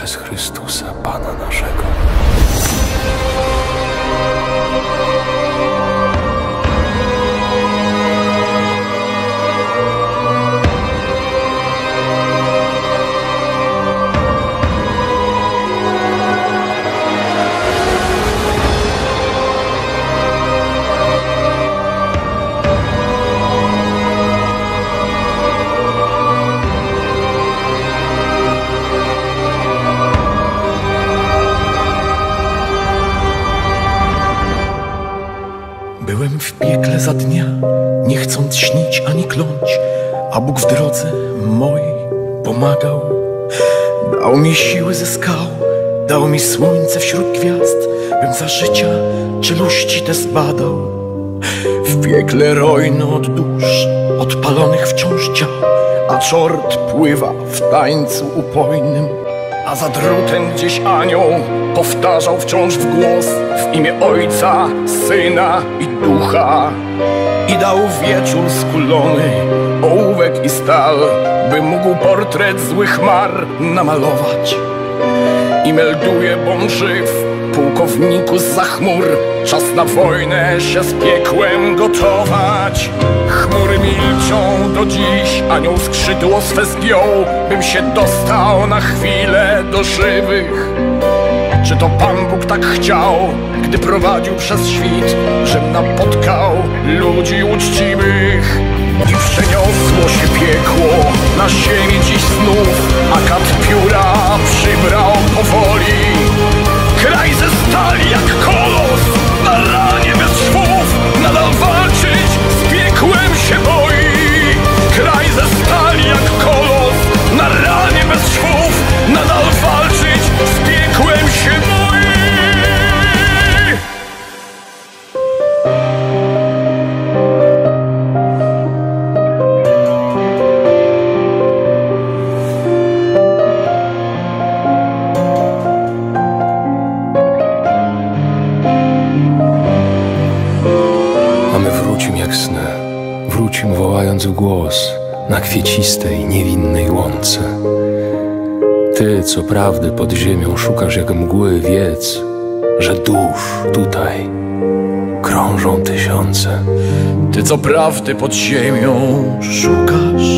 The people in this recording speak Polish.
przez Chrystusa, Pana naszego. Za dnia, nie chcąc śnić ani kląć, a Bóg w drodze mojej pomagał. Dał mi siły ze skał, dał mi słońce wśród gwiazd, bym za życia czeluści te zbadał. W piekle rojno od dusz, odpalonych wciąż dział, a czort pływa w tańcu upojnym. A za drutem gdzieś anioł powtarzał wciąż w głos w imię Ojca, Syna i Ducha. I dał wieczór skulony, ołówek i stal, by mógł portret złych mar namalować. I melduje bom żyw, pułkowniku za chmur, czas na wojnę się z piekłem gotować. Milczą do dziś, anioł skrzydło swe zgiął, bym się dostał na chwilę do żywych. Czy to Pan Bóg tak chciał, gdy prowadził przez świt, żem napotkał ludzi uczciwych? I przeniosło się piekło na ziemi dziś znów, wrócim jak sny, wrócim wołając w głos na kwiecistej, niewinnej łące. Ty, co prawdy pod ziemią szukasz jak mgły, wiedz, że dusz tutaj krążą tysiące. Ty co prawdy pod ziemią szukasz,